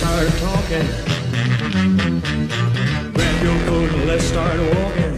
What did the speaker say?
start talking. Grab your coat and let's start walking.